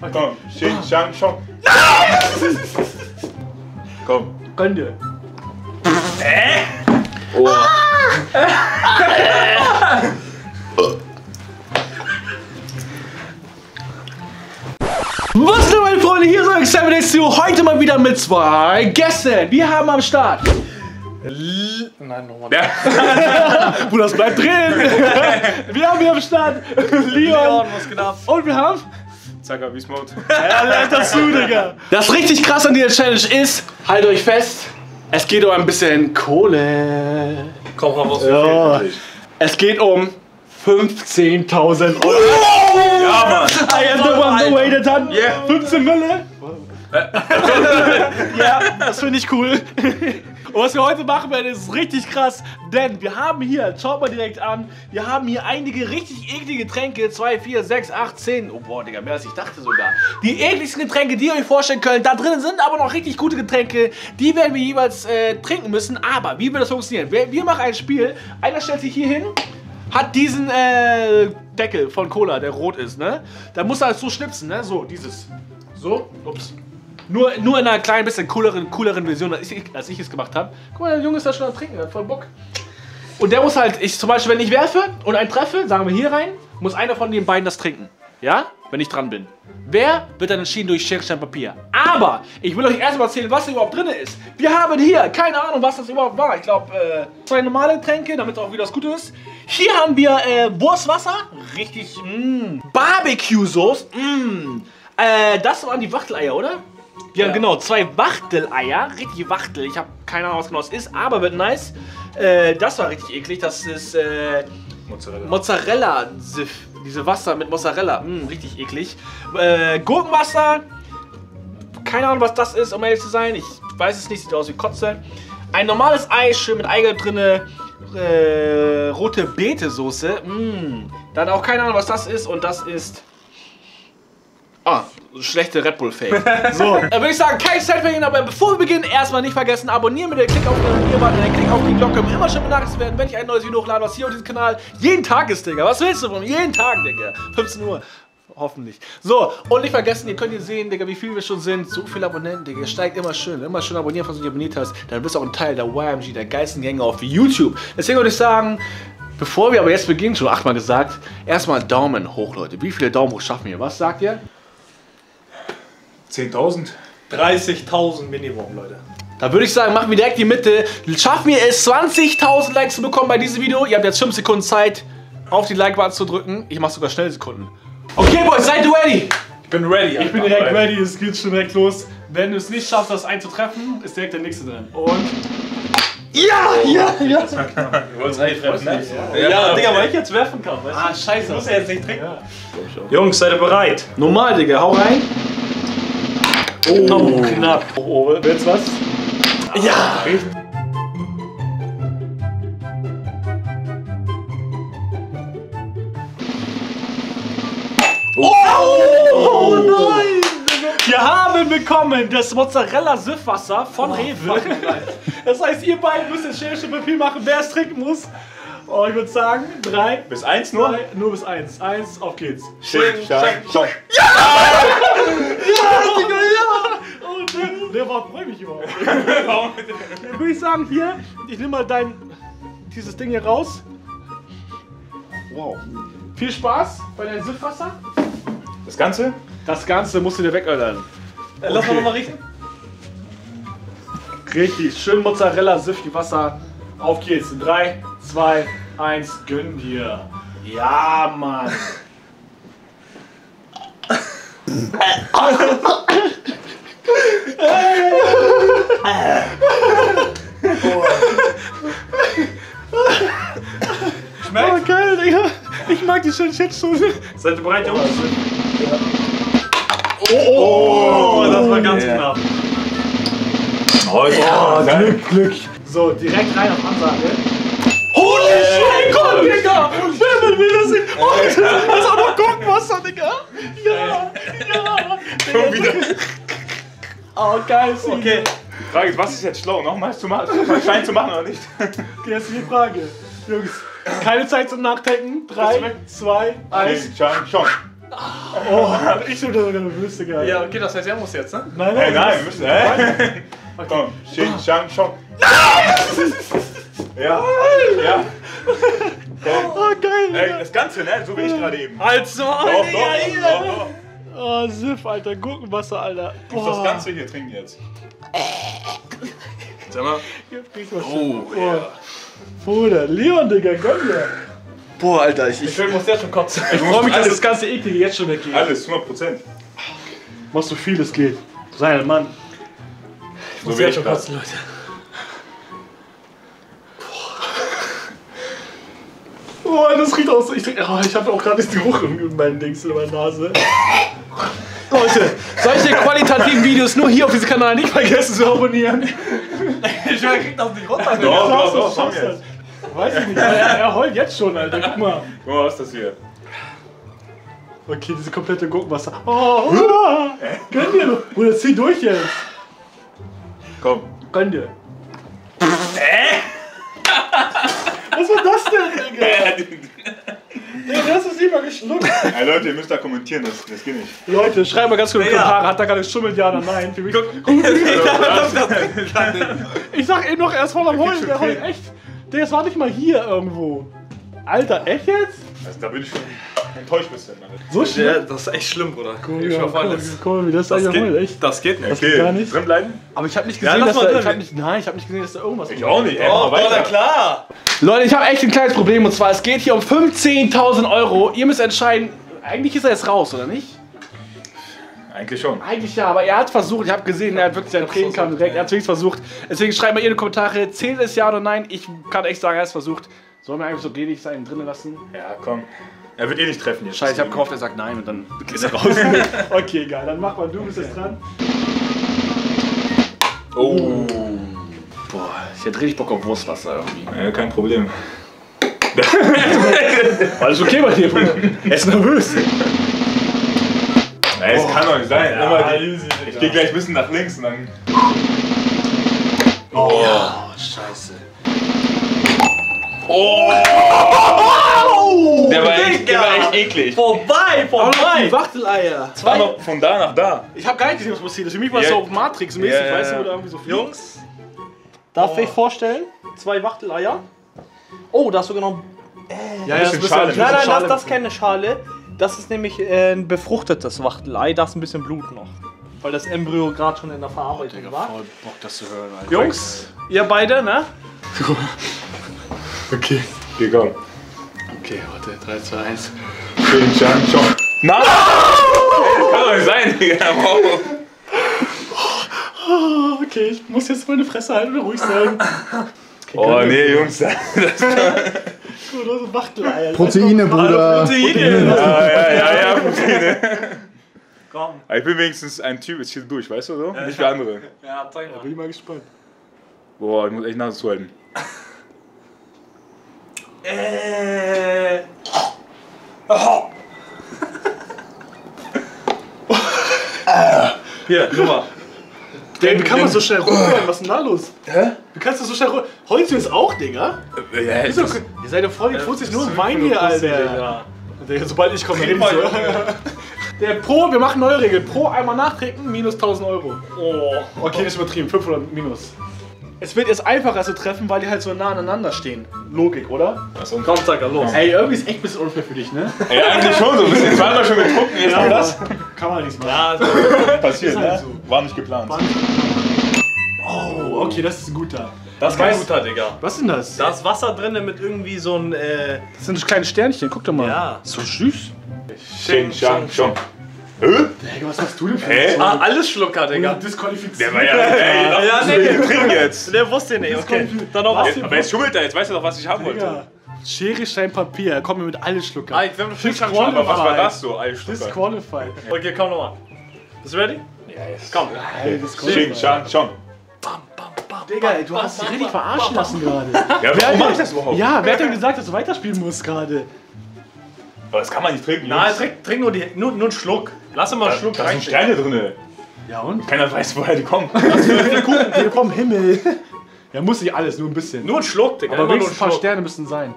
Komm, Xing, Shang, Chong. Komm. Gönn dir. Oh. Was denn, meine Freunde? Hier ist euer Examination. Heute mal wieder mit zwei Gästen. Wir haben am Start. L Nein, nochmal. Ja. Bruder, das bleibt drin. wir haben hier am Start Leon. Leon, was geht ab? Und wir haben. Zacker, wie Mode. Ja, lernt Digga. Das richtig krass an dieser Challenge ist, haltet euch fest, es geht um ein bisschen Kohle. Komm, hau raus. Ja. Es geht um 15.000 Euro. Ja, Mann. I am the one who waited on. Yeah. 15 Mille. ja, das finde ich cool. Und was wir heute machen werden, ist richtig krass, denn wir haben hier, schaut mal direkt an, wir haben hier einige richtig eklige Getränke, 2, 4, 6, 8, 10, oh boah, Digga, mehr als ich dachte sogar. Die ekligsten Getränke, die ihr euch vorstellen könnt, da drin sind aber noch richtig gute Getränke, die werden wir jeweils äh, trinken müssen, aber wie wird das funktionieren? Wir, wir machen ein Spiel, einer stellt sich hier hin, hat diesen äh, Deckel von Cola, der rot ist, ne? Da muss er halt so schnipsen, ne? So, dieses. So, ups. Nur, nur in einer kleinen bisschen cooleren, cooleren Version, als ich, als ich es gemacht habe. Guck mal, der Junge ist da schon am Trinken, hat voll Bock. Und der muss halt, ich zum Beispiel, wenn ich werfe und einen treffe, sagen wir hier rein, muss einer von den beiden das trinken. Ja? Wenn ich dran bin. Wer wird dann entschieden durch Schere, Stein, Papier? Aber ich will euch erstmal erzählen, was überhaupt drin ist. Wir haben hier, keine Ahnung, was das überhaupt war. Ich glaube, äh, zwei normale Tränke, damit auch wieder das Gute ist. Hier haben wir äh, Wurstwasser. Richtig, mh. Barbecue-Sauce. Mh. Äh, das waren die Wachteleier, oder? Wir haben genau zwei Wachteleier. Richtig Wachtel. Ich habe keine Ahnung, was genau es ist, aber wird nice. Äh, das war richtig eklig. Das ist äh, Mozzarella. Mozzarella. Siff. Diese Wasser mit Mozzarella. Mh, richtig eklig. Äh, Gurkenwasser. Keine Ahnung, was das ist, um ehrlich zu sein. Ich weiß es nicht. Sieht aus wie Kotze. Ein normales Ei, schön mit Eigelb drinne. Äh, rote Beete-Soße. Mh. Dann auch keine Ahnung, was das ist. Und das ist. Ah, schlechte Red Bull Fake. So, dann würde ich sagen, kein Zeit verlieren, aber bevor wir beginnen, erstmal nicht vergessen, abonnieren mit der Klick auf den Abonnier-Button, den Klick auf die Glocke, um immer schon benachrichtigt werden, wenn ich ein neues Video hochlade, was hier auf diesem Kanal jeden Tag ist, Digga. Was willst du von mir? Jeden Tag, Digga. 15 Uhr. Hoffentlich. So, und nicht vergessen, ihr könnt hier sehen, Digga, wie viel wir schon sind. So viele Abonnenten, Digga. Steigt immer schön. Immer schön abonnieren, falls du nicht abonniert hast. Dann bist du auch ein Teil der YMG, der geilsten Gänge auf YouTube. Deswegen würde ich sagen, bevor wir aber jetzt beginnen, schon achtmal gesagt, erstmal Daumen hoch, Leute. Wie viele Daumen hoch schaffen wir? Was sagt ihr? 10.000. 30.000 Minimum, Leute. Da würde ich sagen, machen wir direkt die Mitte. Schaffen wir es, 20.000 Likes zu bekommen bei diesem Video. Ihr habt jetzt 5 Sekunden Zeit, auf die Like-Button zu drücken. Ich mache sogar schnell Sekunden. Okay, Boys, seid ihr ready? Ich bin ready. Ich bin direkt ready, es geht schon direkt los. Wenn du es nicht schaffst, das einzutreffen, ist direkt der nächste drin. Und. Ja, ja, ja. Du wolltest eigentlich treffen, ne? Ja, Digga, weil ich jetzt werfen kann, weißt du? Ah, scheiße. Ich muss ja jetzt nicht trinken. Ja. Jungs, seid ihr bereit? Normal, Digga, hau rein. Oh, knapp. Oh, willst du was? Ja! Oh, nein! Wir haben bekommen das Mozzarella-Süffwasser von Rewe. Das heißt, ihr beiden müsst jetzt Schere, Papier machen, wer es trinken muss. Oh, ich würde sagen, drei, Bis eins nur? zwei, nur bis eins. Eins, auf geht's. Xing, Shang, Chong. Oh, der, der war freu mich überhaupt. Dann würde ich sagen, hier, ich nehme mal dein, dieses Ding hier raus. Wow. Viel Spaß bei deinem Süffwasser. Das Ganze? Das Ganze musst du dir wegöllern. Äh, Lass mal nochmal riechen. Richtig, schön Mozzarella, Süffi Wasser. Auf geht's. 3, 2, 1, gönn dir. Ja, Mann. Schmeckt? Oh, geil, Digga. Ich mag die schönen Shitstufe. Seid ihr bereit, Jungs? Oh, das war ganz knapp. Oh, ja. Glück, Glück. So, direkt rein auf Ansage. Holy shit, Gott, Digga! Wer will das nicht? Oh, das ist auch noch Gurkenwasser, Digga! Ja, ja! Schon wieder. Oh, geil. Okay, Die Frage ist, was ist jetzt schlau? Nochmal zu machen, Schein zu machen oder nicht? Die erste Frage. Jungs, keine Zeit zum Nachdenken. 3, 2, 1. Xing, Shang, Chong. Ah, Oh, ich bin sogar nervös, Digga. Ja, okay, das heißt, er muss jetzt, ne? Nein, Hey, nein, nein, wir müssen, hä? Komm, Xing, Shang, Chong. Ja, ja. Oh, geil. Ey, das Ganze, ne? So wie ich gerade eben. Halt's mal, Doch, doch, doch, doch, doch. Oh, Siff, Alter. Gurkenwasser, Alter. Du musst das Ganze hier trinken jetzt. Sag mal. Oh, ja. Bruder, Leon, Digga, gönn dir. Boah, Alter, ich, ich muss jetzt schon kotzen. Ich freue mich, dass das ganze Eklige jetzt schon weggeht. Alles, 100 Prozent. Mach so viel es geht. Sei ein Mann. So wie ich gerade. Leute. Oh, das riecht auch so. Ich, oh, ich habe auch gerade diesen Geruch in meinen Dings in meiner Nase. Leute, solche qualitativen Videos nur hier auf diesem Kanal nicht vergessen zu abonnieren. Ich krieg das nicht runter. Doch, doch, doch. Weiß ich nicht, er, er heult jetzt schon, Alter. Guck mal. Guck mal, was ist das hier? Okay, diese komplette Gurkenwasser. Oh, oh, gönn dir doch. Bruder, zieh durch jetzt. Komm. Gönn dir. Was war das denn, Digga? Digga, du hast es lieber geschluckt. Ey, Leute, ihr müsst da kommentieren, das, das geht nicht. Leute, schreibt mal ganz kurz in die Ja. Kommentare. Hat da gerade geschummelt, ja oder nein? Für mich. Ich sag eben noch, er ist voll am Heulen. Der heult echt. Der ist war nicht mal hier irgendwo. Alter, echt jetzt? Also, da bin ich schon enttäuscht bisschen. Alter. So Ja, schlimm? das ist echt schlimm, Bruder. Guck, ich ja, hoffe alles. guck, wie das, Das geht, echt. das geht nicht. Okay, gar nicht. drin bleiben? Aber ich habe nicht Ja, gesehen, lass dass mal da, drin. ich hab nicht, nein, ich habe nicht gesehen, dass da irgendwas Ich auch nicht, ey, Oh, Bruder, weiter. klar. Leute, ich habe echt ein kleines Problem und zwar, es geht hier um 15.000 Euro. Ihr müsst entscheiden, eigentlich ist er jetzt raus, oder nicht? Eigentlich schon. Eigentlich ja, aber er hat versucht, ich habe gesehen, er hat wirklich seine Tränen kamen direkt, er hat wirklich versucht. Deswegen schreibt mal ihr in die Kommentare, zählt es ja oder nein? Ich kann echt sagen, er hat es versucht. Sollen wir einfach so gnädig sein, ihn drinnen lassen? Ja, komm. Er wird eh nicht treffen jetzt. Scheiße, ich habe gehofft, er sagt nein und dann ist er raus. okay, geil, dann mach mal, du bist jetzt dran. Oh. Boah, ich hätte richtig Bock auf Wurstwasser irgendwie. Ja, kein Problem. Alles okay bei dir, Bruder? Er ist nervös. Ey, es kann doch nicht sein. Ja, Immer die, easy, ich gehe gleich ein bisschen nach links und dann. Oh, scheiße. Der war, echt, der Digga. war echt eklig. Vorbei, vorbei. Wachteleier. War noch von da nach da. Ich habe gar nicht gesehen, was passiert ist. Für mich war es Ja. so Matrix-mäßig, Ja, ja, weißt du, ja. oder irgendwie so fliegt. Jungs, Darf ich vorstellen? Zwei Wachteleier. Oh, da hast du genommen. Ja, Bisschen das ist Schale. ein Nein, nein, Schale. das, das ist keine Schale. Das ist nämlich äh, ein befruchtetes Wachtelei. Da ist ein bisschen Blut noch. Weil das Embryo gerade schon in der Verarbeitung war. Voll Bock, das zu hören, Alter. Jungs, ihr beide, ne? Okay. Geh komm. Okay, warte, 3, 2, 1. Schön, Chan, Chong. Nein! Das kann doch nicht sein, Digga. Wow. Oh, okay, ich muss jetzt meine Fresse halten und ruhig sein. Oh nee, Jungs. Das, Gut, sind Wachteleier. Proteine, Bruder. Proteine. ja, ja, ja, ja. Proteine. Komm. Aber ich bin wenigstens ein Typ, jetzt hier durch, weißt du so? Nicht wie andere. Ja, zeig mal. Bin ich mal gespannt. Boah, ich muss echt Nase zuhalten. Äh. Oh. Hier, guck mal. Der, wie kann man so schnell rumhören? Was ist denn da los? Hä? Wie kannst du so schnell rumhören? Heulst du jetzt auch, Digga? Ja, ist Wieso? das, Ihr seid ja voll die Fußig nur im Wein hier, Alter. Digga, sobald ich komme, rede ich mal, so. Der Pro, wir machen neue Regeln. Pro einmal nachtrinken, minus 1000 Euro. Oh. Okay, das ist übertrieben. 500 minus. Es wird jetzt einfacher zu treffen, weil die halt so nah aneinander stehen. Logik, oder? Achso. Komm, zeig mal, los. Ey, irgendwie ist echt ein bisschen unfair für dich, ne? Ja, eigentlich schon so ein bisschen. Zweimal schon getrunken, jetzt noch das. Kann man nichts machen. Ja, also, Passiert, Ist halt ne? so. War nicht geplant. Oh, okay, das ist ein guter. das ist kein guter, Digga. Was ist denn das? Da ist Wasser drin mit irgendwie so ein, äh, Das sind kleine Sternchen, guck doch mal. Ja. So süß. Shing, Shang, Chong. Hä? Digga, was machst du denn für Hä? ah, alles Schlucker, Digga. Disqualifiziert. Der war ja. Ey, Ja, lass nee. uns trinken jetzt. Der wusste nicht, okay. Dann noch was. Aber jetzt schummelt er, jetzt weißt du doch, was ich haben wollte. Schere, Stein, Papier. Er kommt mir mit alles Schlucker. Ah, ich will schon schon Aber was war das so? Alles Disqualified. Okay, komm nochmal. Bist du ready? Ja, jetzt. Komm. Ey, Shing, Shang, Chong. Digga, ey, du hast dich richtig verarschen lassen gerade. Ja, warum mach ich das überhaupt? Ja, wer hat denn gesagt, dass du weiterspielen musst gerade? Aber das kann man nicht trinken. Nein, trink, trink nur, die, nur, nur einen Schluck. Lass mal Da, einen Schluck da sind rein. Sterne drin. Ja und? Keiner weiß, woher die kommen. Hier vom Himmel. Ja, muss nicht alles, nur ein bisschen. Nur einen Schluck, Digga. Aber wenigstens ein paar Schluck. Sterne müssen sein.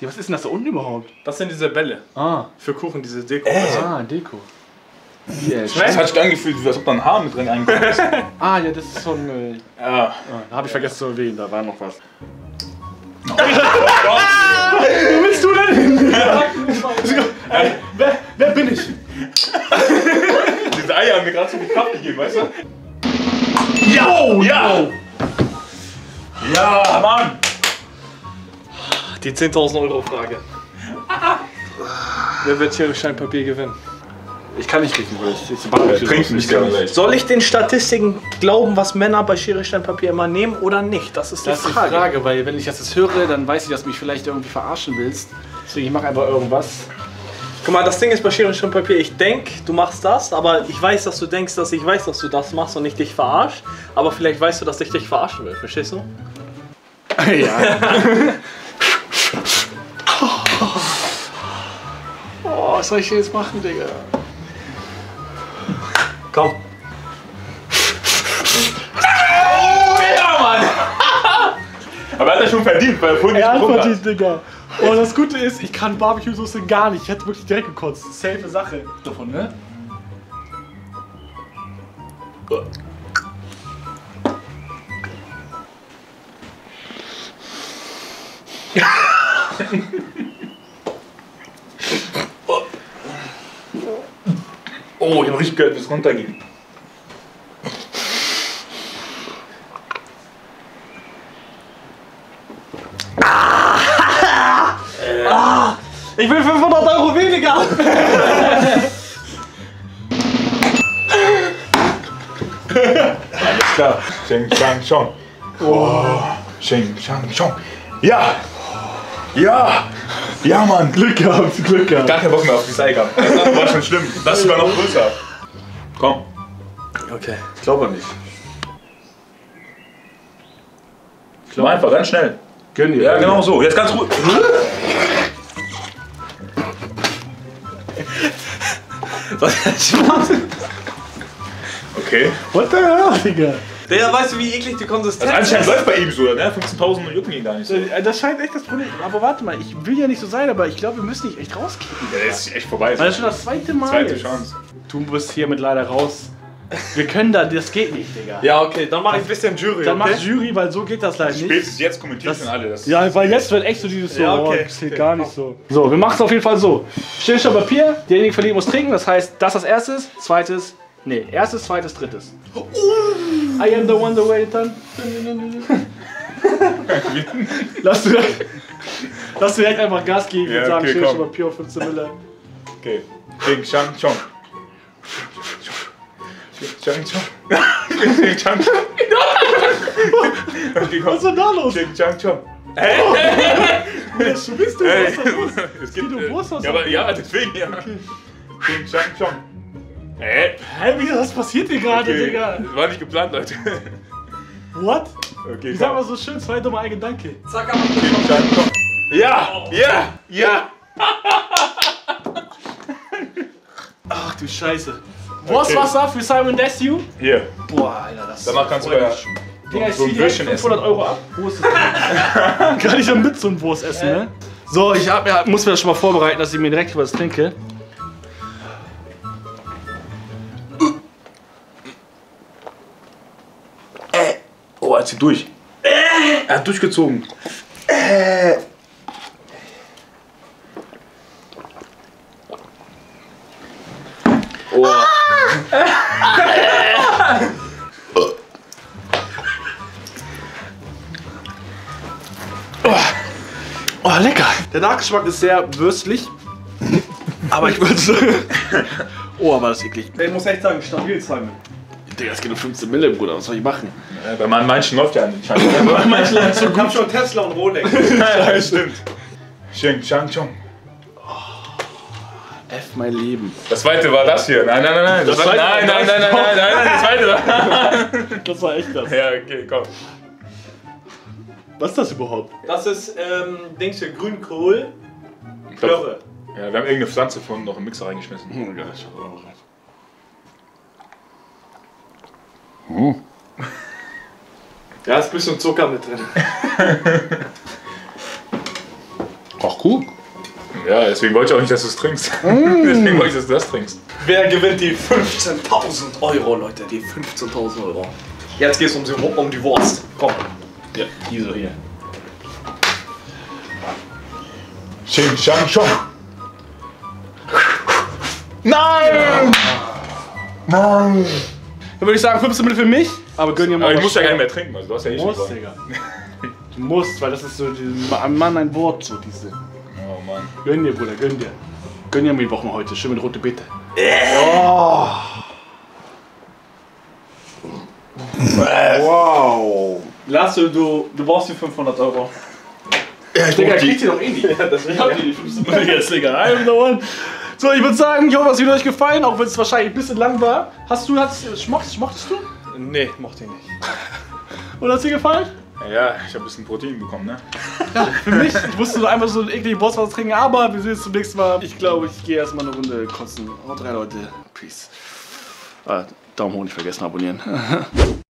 Die, was ist denn das da unten überhaupt? Das sind diese Bälle. Ah, Für Kuchen, diese Deko. ah Deko. Das hat sich angefühlt, als ob da ein Haar mit drin eingekommen ist. Ah, ja, das ist von. Äh, Ja. ah, da habe ich vergessen zu erwähnen, da war noch was. Wo willst du denn? Ey, wer, wer bin ich? Diese Eier haben mir gerade so viel Kraft gegeben, weißt du? Ja! Ja! Ja, Mann! Die 10.000 Euro Frage. Wer wird hier Scheinpapier gewinnen? Ich kann nicht riechen, weil ich, ich, ich Trinken nicht gerne. Soll ich den Statistiken glauben, was Männer bei Schere, Stein, Papier immer nehmen oder nicht? Das ist die Das ist die Frage. Frage, weil wenn ich das jetzt höre, dann weiß ich, dass du mich vielleicht irgendwie verarschen willst. Deswegen, ich mache einfach irgendwas. Guck mal, das Ding ist bei Schere, Stein, Papier, ich denk, du machst das, aber ich weiß, dass du denkst, dass ich weiß, dass du das machst und ich dich verarscht. Aber vielleicht weißt du, dass ich dich verarschen will, verstehst du? ja. Oh, was soll ich jetzt machen, Digga? Komm. Aber er hat das schon verdient, weil er vorhin nicht hat. Digga. Oh, das Gute ist, ich kann Barbecue-Soße gar nicht. Ich hätte wirklich direkt gekotzt. Safe Sache. Davon, ne? Oh, ich hab richtig gehört, wie es runterging. Ich will 500 Euro weniger! Alles klar. Sheng Shang Chong. Oh. Sheng Shang Chong. Ja! Ja! Ja, Mann! Glück gehabt, Glück gehabt. Gar keinen Bock mehr auf die Seiger. Das war schon schlimm. Das ist sogar noch größer. Komm. Okay. Ich glaube nicht. Ich glaube einfach, ganz schnell. Gönn dir. Ja, genau so. Jetzt ganz ruhig. Okay. What the hell, Digga? Digga, weißt du, wie eklig die Konsistenz Also anscheinend läuft bei ihm so, ne? 15.000 jucken ihn gar nicht so. Äh, Das scheint echt das Problem. Aber warte mal, ich will ja nicht so sein, aber ich glaube, wir müssen dich echt rauskicken. Ja, das ist echt vorbei. Das ist schon das zweite Mal. Zweite. Chance. Du bist hiermit leider raus. Wir können da, das geht nicht, Digga. Ja, okay, dann mach ich ein bisschen Jury. Dann okay? mach Jury, weil so geht das leider nicht. Spätestens jetzt kommentieren Das- schon alle das. Ja, weil jetzt wird echt so dieses so, Ja, okay. oh, das geht gar nicht so. So, wir machen es auf jeden Fall so. Stillstand Papier, derjenige verliert muss trinken, das heißt, das als erstes, zweites, nee, erstes, zweites, drittes. I am the one the way done. lass, du, lass direkt einfach Gas geben Ja, und sagen, okay, Stillstand komm. Papier auf 15 Mille. Okay. Sheng Shang Chong. Sheng Chong. Sheng Chang Chong. Was ist denn da los? Sheng Chang Chong. Du bist du, Ey, was ist da los? es gibt. du äh, Brust hast Ja, aber ja, deswegen ja. Sheng Chang Chong. Hä? Hä, wie was passiert hier gerade, Okay. Digga? War nicht geplant, Leute. What? Okay, Ich sag mal so schön, zwei dumme ein Gedanke. Zack, aber Sheng Chang Chong. Ja! Ja! Ja! Ach du Scheiße. Wo ist Okay. Wasser für Simon Desue? Hier. Boah, Alter, das Danach kannst du ja Digga, ich so ein Würstchen 500 Euro ab. Wurst ist Kann ich ja mit so ein Wurst essen, ne? So, ich hab, mir- muss mir das schon mal vorbereiten, dass ich mir direkt was trinke. Oh, er zieht durch. Er hat durchgezogen. Oh, lecker. Der Nachgeschmack ist sehr würstlich. Aber ich würde so. Oh, aber das ist eklig. Ich muss echt sagen, stabil Simon. Digga, das geht um 15 Mille, Bruder. Was soll ich machen? Ja, bei man- manchen läuft ja anscheinend. Bei manchen Leuten so Ich hab schon Tesla und Rolex. ja, stimmt. Sheng Chang Chong. F mein Leben. Das zweite war das hier. Nein, nein, nein, nein. Das Das war, zweite nein, war nein, das. nein, nein, nein, nein, das zweite war. Das war echt das. Ja, okay, komm. Was ist das überhaupt? Das ist, ähm, Dings hier, Grünkohl. Ich glaub, Plörre. ja, wir haben irgendeine Pflanze von noch im Mixer reingeschmissen. Oh, geil, ich hab auch rein. Da ist ein bisschen Zucker mit drin. Ach Cool. Ja, deswegen wollte ich auch nicht, dass du es trinkst. deswegen wollte ich, dass du das trinkst. Wer gewinnt die 15.000 Euro, Leute? Die 15.000 Euro. Jetzt geht's um die, um die Wurst. Komm. Ja, diese hier. Ching, Shang, Chong. Nein! Nein! Dann würde ich sagen, 15 Minuten für mich, aber gönn dir mal Aber ich muss ja gar nicht mehr trinken, also du hast ja eh Du schon musst. Digga. Du musst, weil das ist so die- ein Mann, ein Wort, so diese. Oh Mann. Gönn dir, Bruder, gönn dir. Gönn dir Mittwoch mal heute, schön mit rote Beete. Wow. Lass du, du, du brauchst die 500 Euro. Ja, ich Digga, kriegt ihr doch eh nicht. Ja, das Ich hab die 15 Minuten jetzt, Digga. I'm the one. So, ich würde sagen, ich hoffe, es hat euch gefallen, auch wenn es wahrscheinlich ein bisschen lang war. Hast du, hast, schmochtest, schmochtest du? Nee, mochte ich nicht. Oder hat es dir gefallen? Ja, ich habe ein bisschen Protein bekommen, ne? Für mich, ich musste nur einfach so einen ekligen Bosswasser trinken, aber wir sehen uns zum nächsten Mal. Ich glaube, ich gehe erstmal eine Runde kotzen. Haut rein, Leute. Peace. Ah, Daumen hoch nicht vergessen, abonnieren.